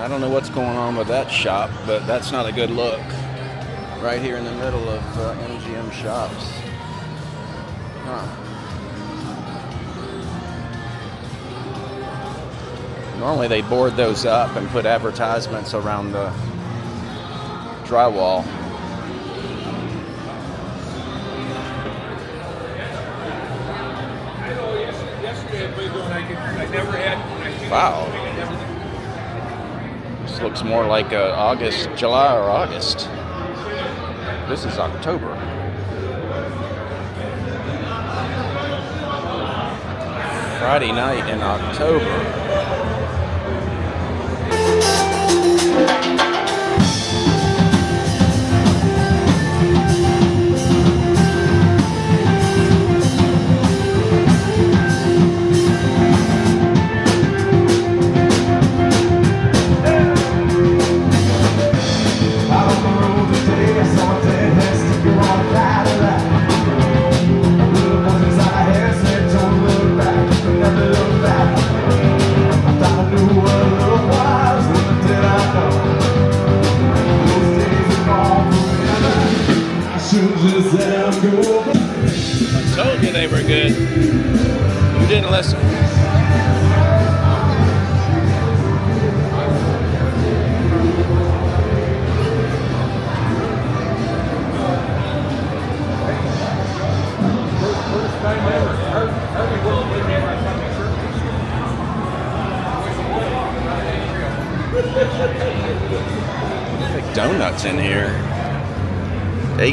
I don't know what's going on with that shop, but that's not a good look. Right here in the middle of uh, MGM shops. Huh. Normally they board those up and put advertisements around the drywall. Wow. Looks more like uh, August, July or August. This is October. Friday night in October. I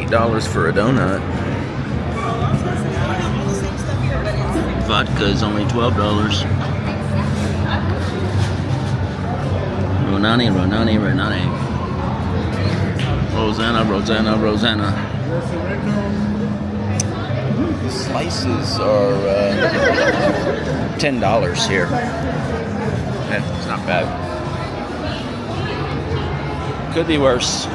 $8 for a donut. Vodka is only $12. Ronani, Ronani, Ronani. Rosanna, Rosanna, Rosanna. The slices are uh, $10 here. Eh, That's not bad. Could be worse.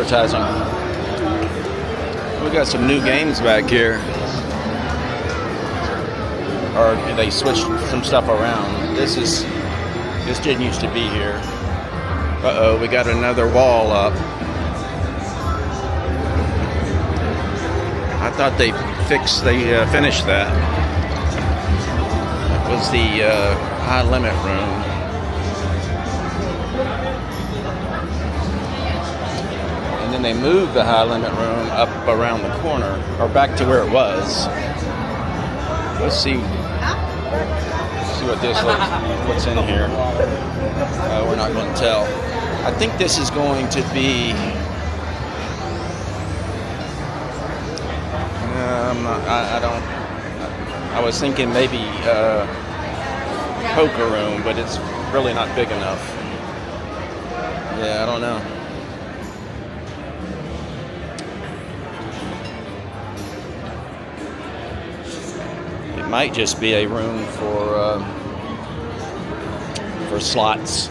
Advertising. We got some new games back here. Or they switched some stuff around. This is this didn't used to be here. Uh oh, we got another wall up. I thought they fixed, they uh, finished that. That was the uh, high limit room. They moved the high limit room up around the corner, or back to where it was. Let's see. See what this looks, what's in here. Uh, we're not going to tell. I think this is going to be. Um, I, I don't. I was thinking maybe uh, poker room, but it's really not big enough. Yeah, I don't know. Might just be a room for uh, for slots.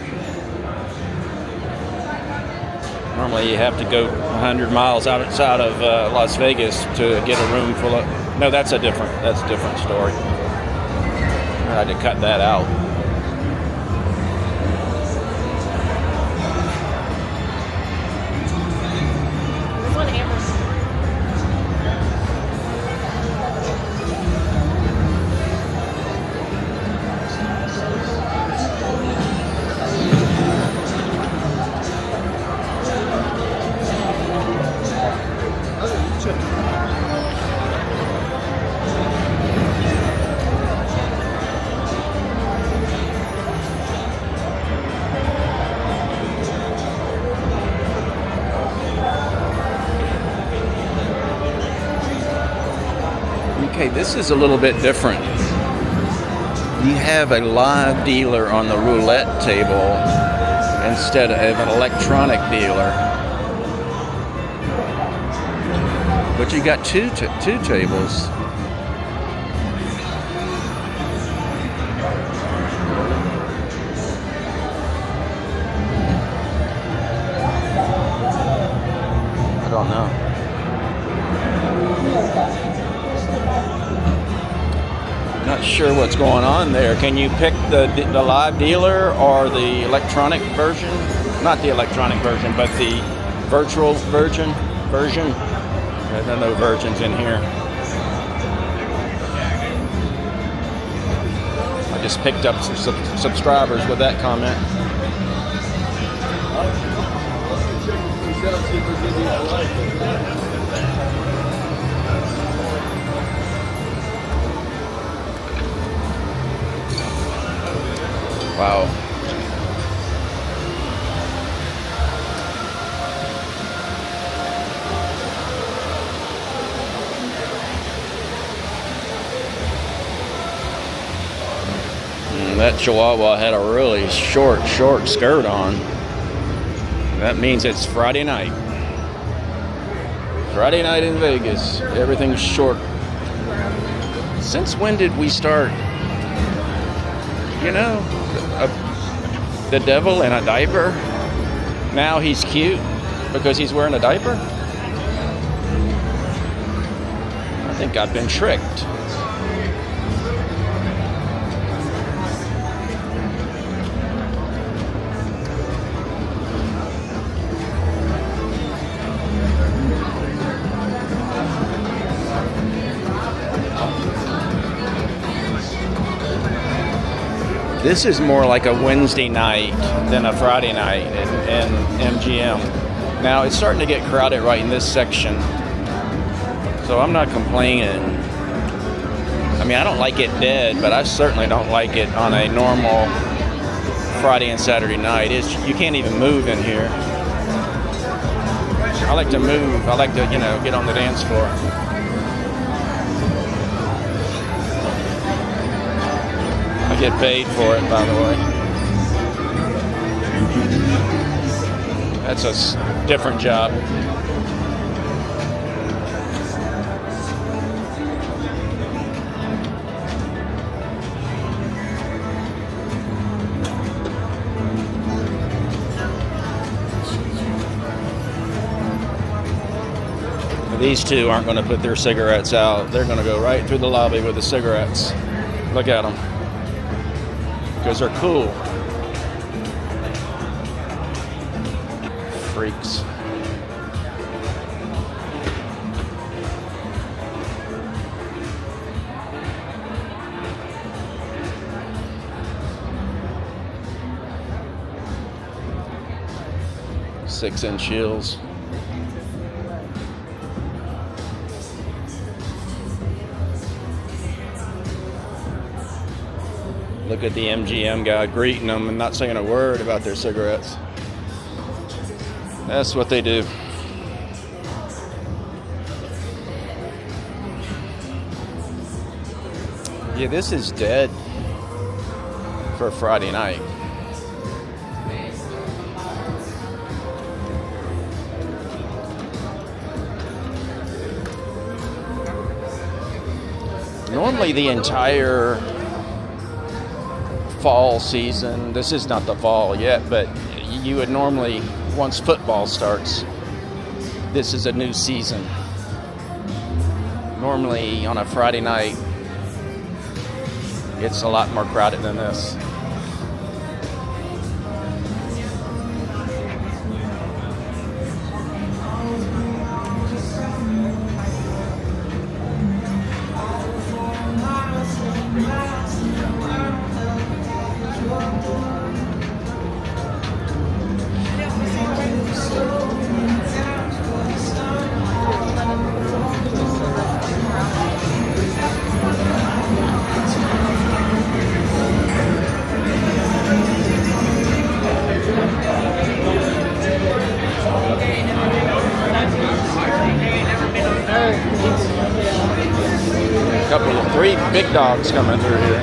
Normally, you have to go 100 miles outside of uh, Las Vegas to get a room full of. No, that's a different. That's a different story. I had to cut that out. Okay, this is a little bit different. You have a live dealer on the roulette table instead of an electronic dealer. But you got two two tables. What's going on there. Can you pick the the live dealer or the electronic version? Not the electronic version, but the virtual version. Version. There's no virgins in here. I just picked up some sub- subscribers with that comment. Wow. Mm, That Chihuahua had a really short, short skirt on. That means it's Friday night. Friday night in Vegas. Everything's short. Since when did we start? You know, the devil in a diaper. Now he's cute because he's wearing a diaper. I think I've been tricked. This is more like a Wednesday night than a Friday night in, in MGM. Now it's starting to get crowded right in this section, so I'm not complaining. I mean, I don't like it dead, but I certainly don't like it on a normal Friday and Saturday night. It's, you can't even move in here. I like to move. I like to, you know, get on the dance floor. Get paid for it, by the way. That's a different job. These two aren't going to put their cigarettes out. They're going to go right through the lobby with the cigarettes. Look at them because they're cool. Freaks. Six inch heels. Look at the MGM guy greeting them and not saying a word about their cigarettes. That's what they do. Yeah, this is dead for Friday night. Normally, the entire fall season. This is not the fall yet, but you would normally, once football starts, this is a new season. Normally on a Friday night, it's a lot more crowded than this. Dogs coming through here.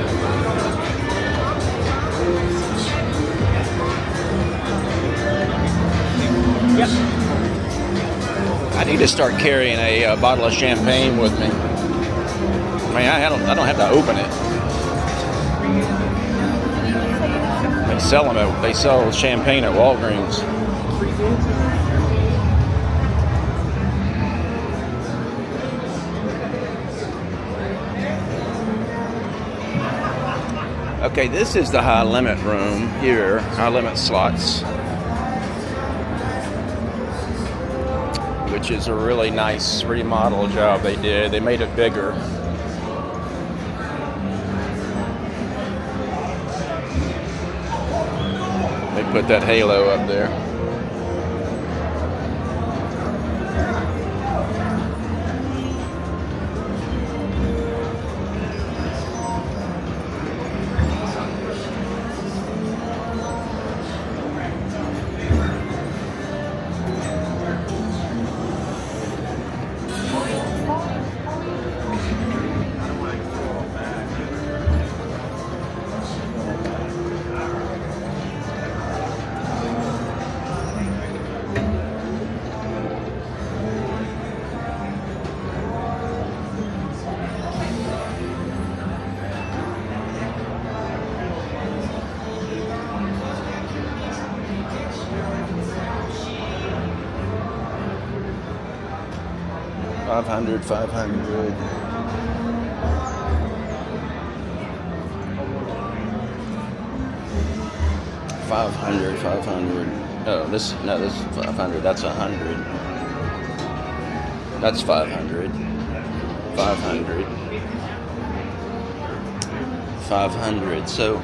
Yep. I need to start carrying a, uh bottle of champagne with me. I mean, I don't, I don't have to open it. They sell them at, they sell champagne at Walgreens. Okay, this is the high limit room here, high limit slots. Which is a really nice remodel job they did. They made it bigger. They put that halo up there. Five hundred, five hundred. Five hundred, five hundred. Oh, this no, this is five hundred. That's a hundred. That's five hundred. Five hundred. Five hundred. So,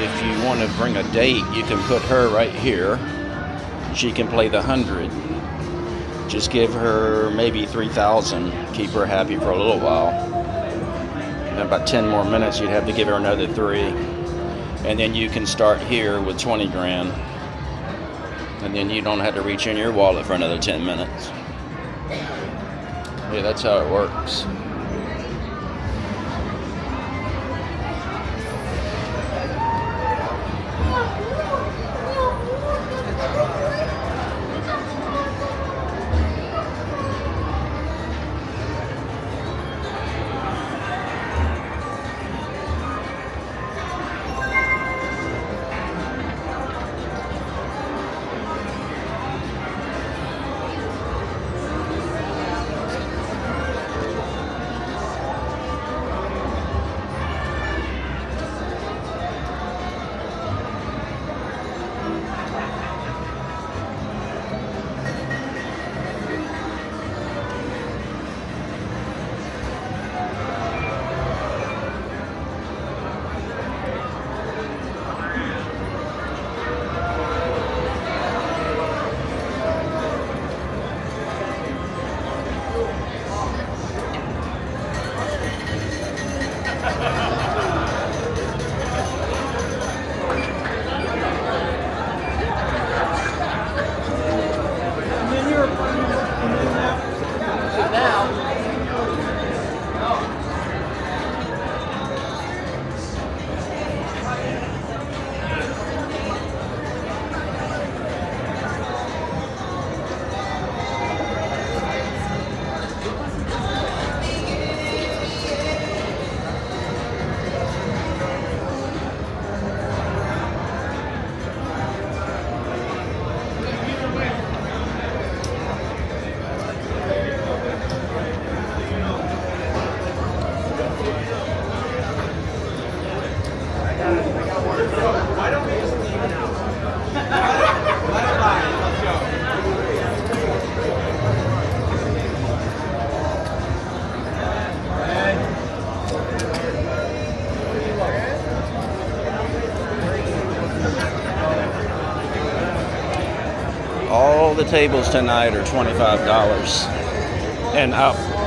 if you want to bring a date, you can put her right here. She can play the hundred just give her maybe 3000 keep her happy for a little while. In about 10 more minutes you'd have to give her another three. And then you can start here with 20 grand. And then you don't have to reach in your wallet for another 10 minutes. Yeah that's how it works tables tonight are $25 and up.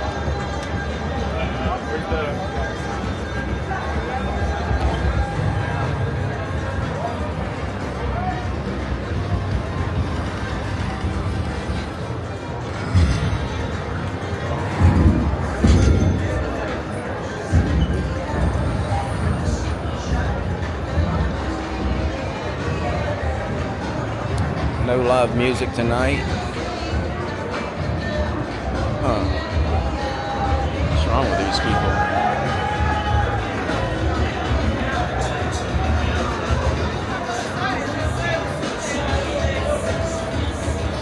Live music tonight. Huh. What's wrong with these people?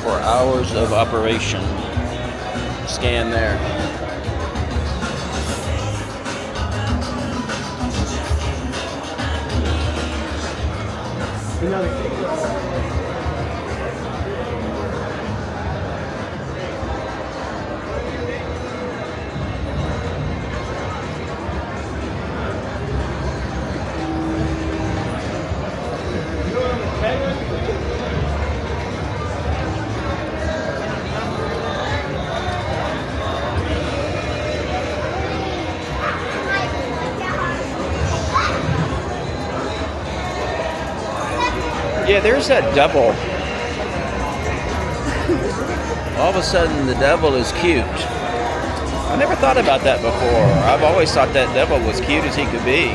For hours of operation. Scan there. There's that devil. All of a sudden, the devil is cute. I never thought about that before. I've always thought that devil was cute as he could be.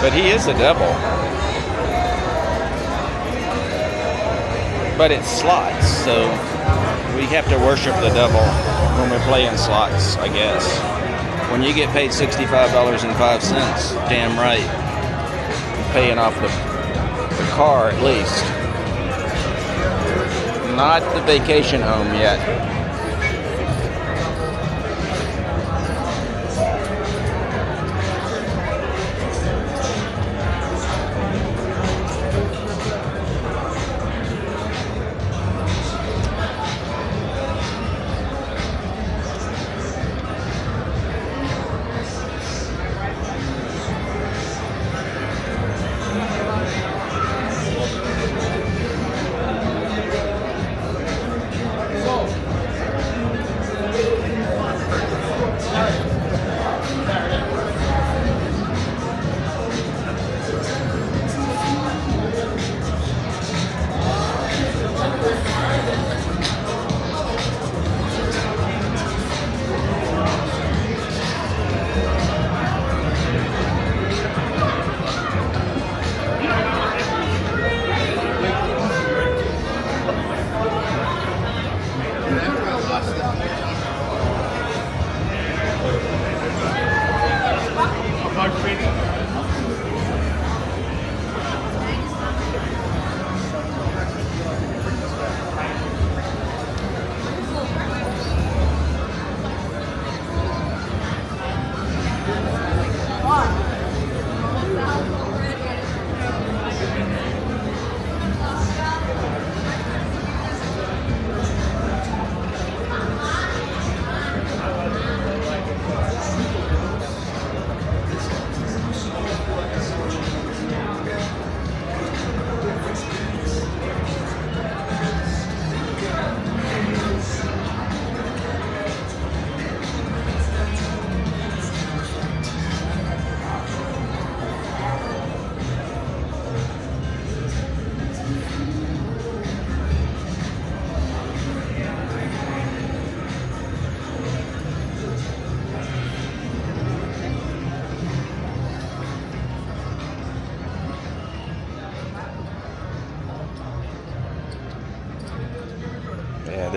But he is a devil. But it's slots, so we have to worship the devil when we're playing slots, I guess. When you get paid $65.05, damn right, you're paying off the the car at least. Not the vacation home yet.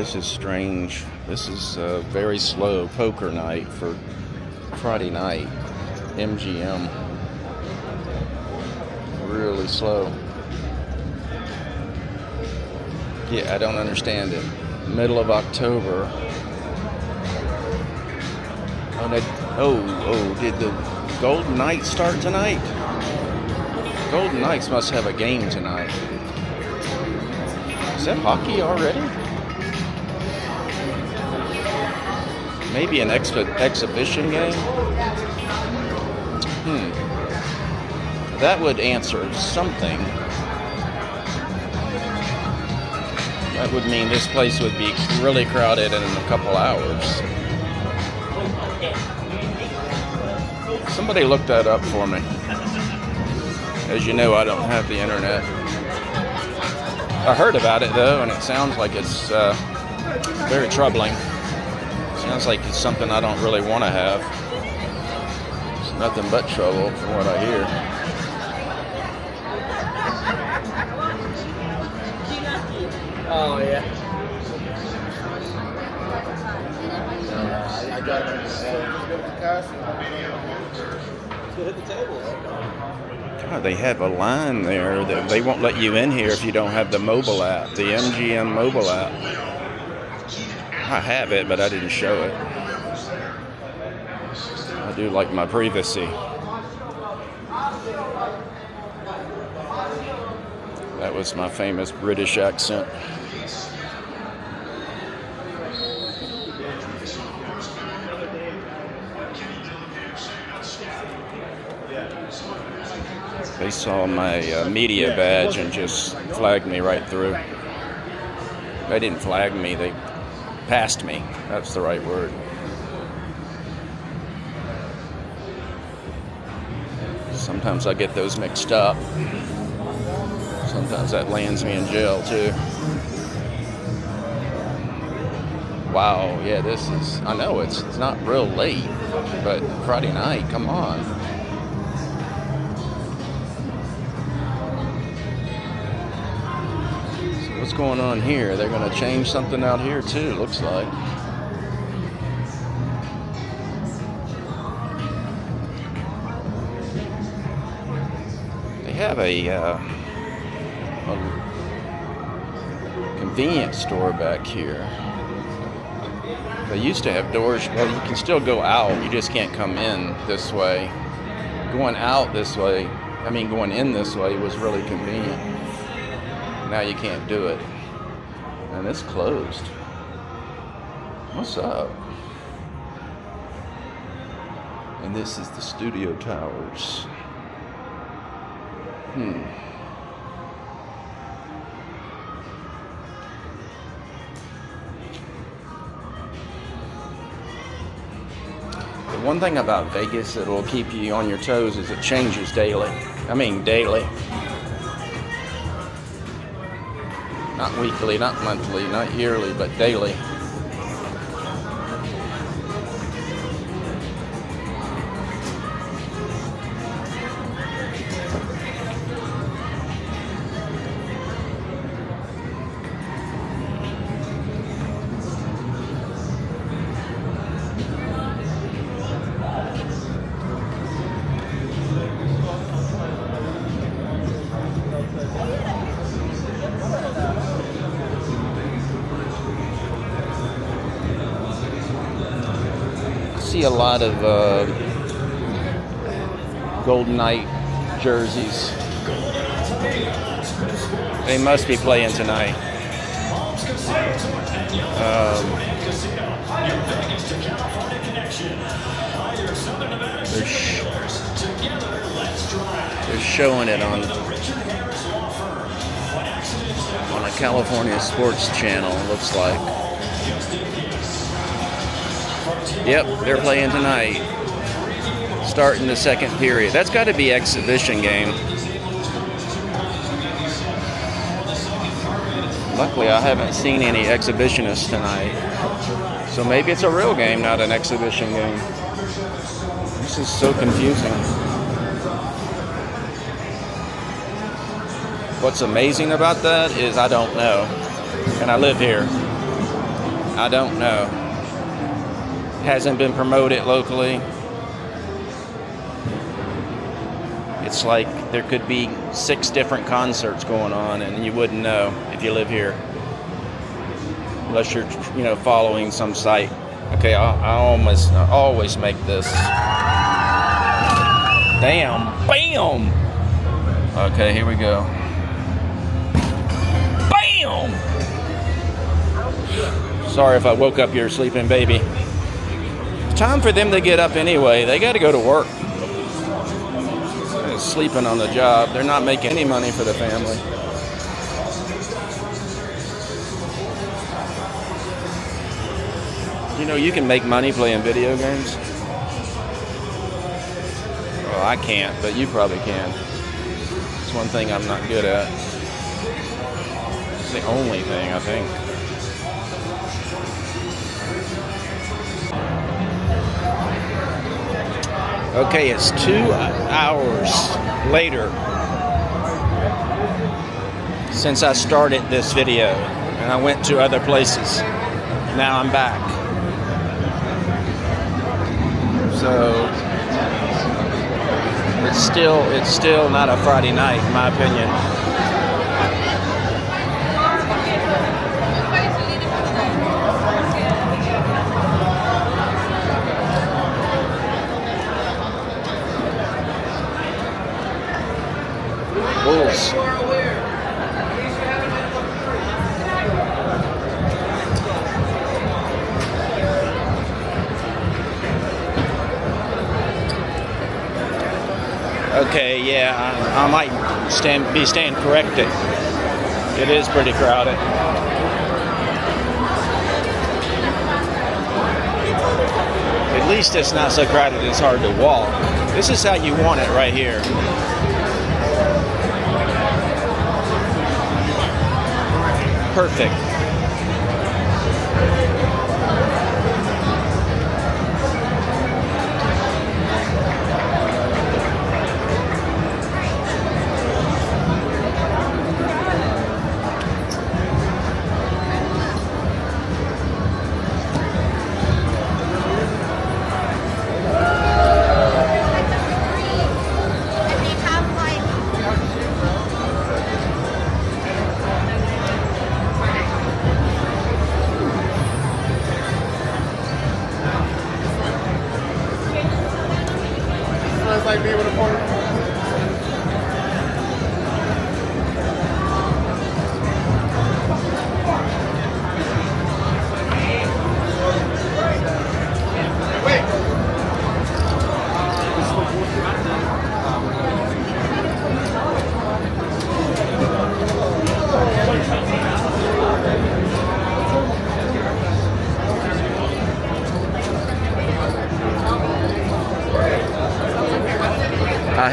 This is strange. This is a very slow poker night for Friday night. MGM. Really slow. Yeah, I don't understand it. Middle of October. Oh, oh, oh, did the Golden Knights start tonight? Golden Knights must have a game tonight. Is that hockey already? Maybe an exhi- exhibition game? Hmm. That would answer something. That would mean this place would be really crowded in a couple hours. Somebody look that up for me. As you know, I don't have the internet. I heard about it though, and it sounds like it's uh, very troubling. Sounds like it's something I don't really want to have. It's nothing but trouble from what I hear. Oh yeah. Uh, I got it. God, they have a line there that they won't let you in here if you don't have the mobile app, the MGM mobile app. I have it, but I didn't show it. I do like my privacy. That was my famous British accent. They saw my uh, media badge and just flagged me right through. They didn't flag me, they passed me. That's the right word. Sometimes I get those mixed up. Sometimes that lands me in jail too. Wow, yeah, this is, I know it's, it's not real late, but Friday night, come on. What's going on here? They're going to change something out here too, looks like. They have a, uh, a convenience store back here. They used to have doors, well, you can still go out, you just can't come in this way. Going out this way, I mean, going in this way was really convenient. Now you can't do it. And it's closed. What's up? And this is the studio towers. Hmm. The one thing about Vegas that will keep you on your toes is it changes daily. I mean, daily. Not weekly, not monthly, not yearly, but daily. Lot of uh, Golden Knight jerseys. They must be playing tonight. Um, they're, sh- they're showing it on on a California sports channel. Looks like. Yep, they're playing tonight. Starting the second period. That's got to be exhibition game. Luckily, I haven't seen any exhibitionists tonight. So maybe it's a real game, not an exhibition game. This is so confusing. What's amazing about that is I don't know. And I live here. I don't know hasn't been promoted locally. It's like there could be six different concerts going on, and you wouldn't know if you live here, unless you're, you know, following some site. Okay, I, I almost I always make this. Damn! Bam! Okay, here we go. Bam! Sorry if I woke up your sleeping baby time for them to get up anyway. They got to go to work. They're sleeping on the job. They're not making any money for the family. You know, you can make money playing video games. Well, I can't, but you probably can. It's one thing I'm not good at. It's the only thing, I think. Okay, it's two hours later since I started this video, and I went to other places. Now I'm back. So it's still it's still not a Friday night in my opinion. Bulls. Okay, yeah, I, I might stand be staying corrected. It is pretty crowded. At least it's not so crowded it's hard to walk. This is how you want it right here. Perfect.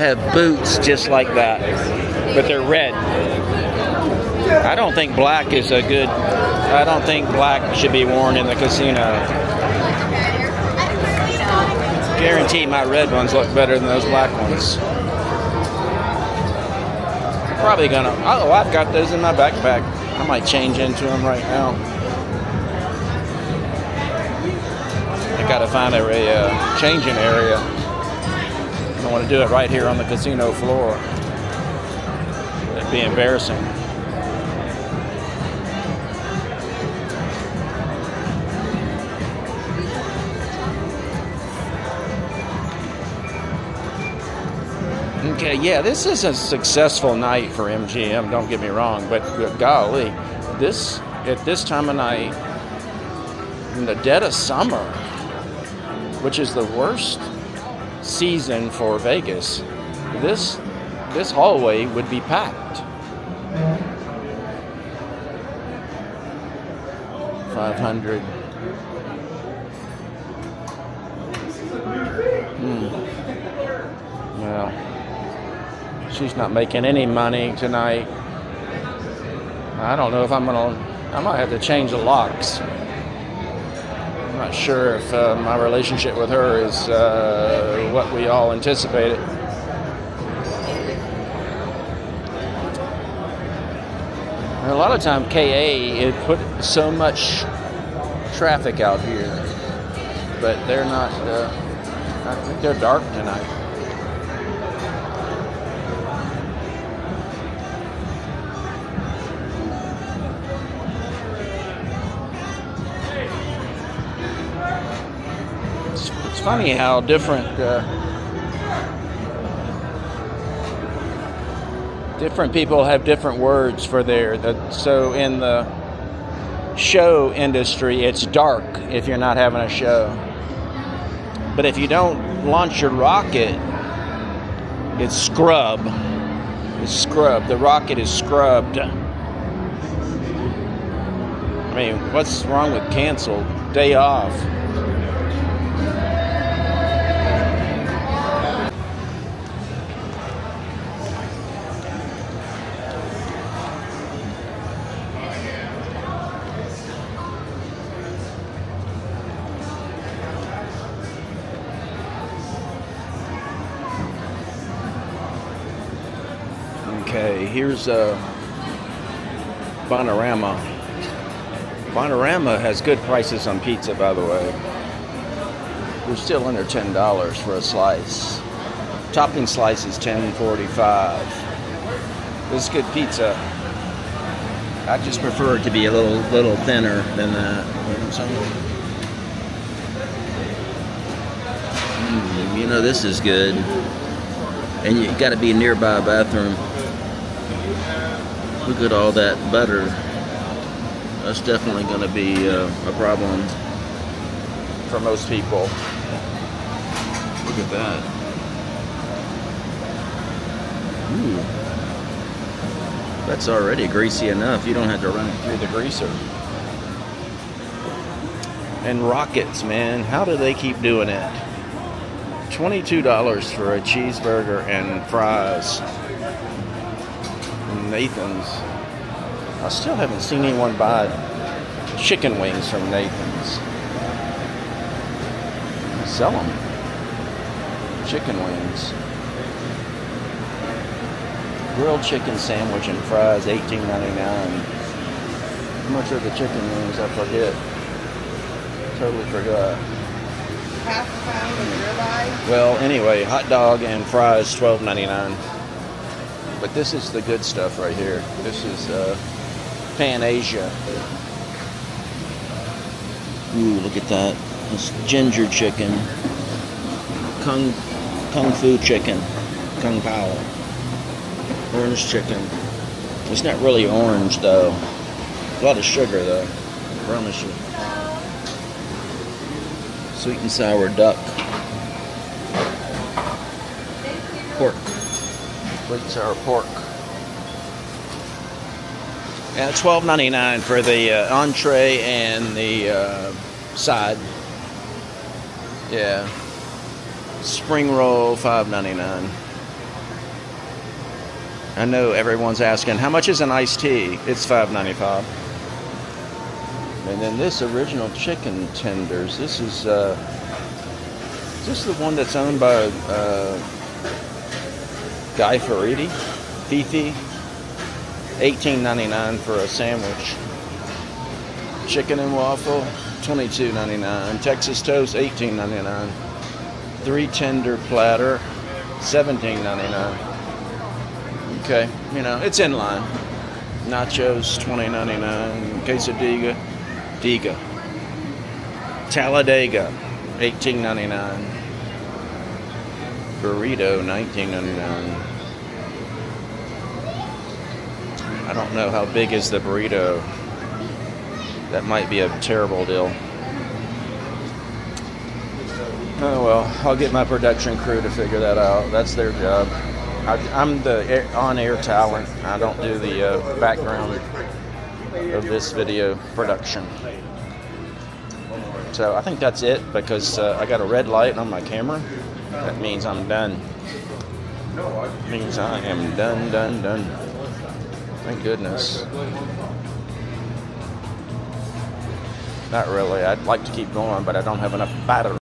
Have boots just like that, but they're red. I don't think black is a good. I don't think black should be worn in the casino. Guarantee my red ones look better than those black ones. Probably gonna. Oh, I've got those in my backpack. I might change into them right now. I gotta find a, uh, changing area. Want to do it right here on the casino floor. It'd be embarrassing. Okay, yeah, this is a successful night for MGM. Don't get me wrong, but golly, this at this time of night, in the dead of summer, which is the worst season for Vegas, this this hallway would be packed. Five hundred. Hmm. Well, she's not making any money tonight. I don't know if I'm gonna. I might have to change the locks. Not sure if uh, my relationship with her is uh, what we all anticipated. A lot of time, KA it put so much traffic out here, but they're not. Uh, I think they're dark tonight. Funny how different uh, different people have different words for their. The, so in the show industry, it's dark if you're not having a show. But if you don't launch your rocket, it's scrub. It's scrub. The rocket is scrubbed. I mean, what's wrong with canceled? Day off. Here's uh, Bonorama. Bonorama has good prices on pizza, by the way. They're still under ten dollars for a slice. Topping slice is 10.45. This is good pizza. I just prefer it to be a little little thinner than that. Mm, you know this is good, and you got to be nearby a bathroom. Look at all that butter. That's definitely going to be uh, a problem for most people. Look at that. Ooh. That's already greasy enough. You don't have to run it through the greaser. And rockets, man. How do they keep doing it? $22 for a cheeseburger and fries. Nathan's. I still haven't seen anyone buy chicken wings from Nathan's. Sell them. Chicken wings. Grilled chicken sandwich and fries, $18.99. How much are the chicken wings? I forget. Totally forgot. Half a pound of ribeye. Well, anyway, hot dog and fries, $12.99. But this is the good stuff right here. This is uh, Pan Asia. Ooh, look at that. This ginger chicken. Kung, Kung Fu chicken. Kung Pao. Orange chicken. It's not really orange though. A lot of sugar though. I promise you. Sweet and sour duck. Pork. And sour pork. Yeah, twelve ninety nine for the uh, entree and the uh, side. Yeah. Spring roll five ninety nine. I know everyone's asking how much is an iced tea. It's five ninety five. And then this original chicken tenders. This is uh, is the one that's owned by uh, Guy Fieri, Fifi, eighteen ninety nine for a sandwich. Chicken and waffle, twenty two ninety nine, Texas toast, eighteen ninety nine, Three tender platter, seventeen ninety nine. Okay, you know, it's in line. Nachos, twenty ninety nine, quesadiga, Quesadilla, Diga. Talladega, eighteen ninety nine, Burrito, nineteen ninety nine. I don't know how big is the burrito. That might be a terrible deal. Oh well, I'll get my production crew to figure that out. That's their job. I, I'm the air, on-air talent. I don't do the uh, background of this video production. So I think that's it because uh, I got a red light on my camera. That means I'm done. means I am done, done, done. Thank goodness. Not really. I'd like to keep going, but I don't have enough battery.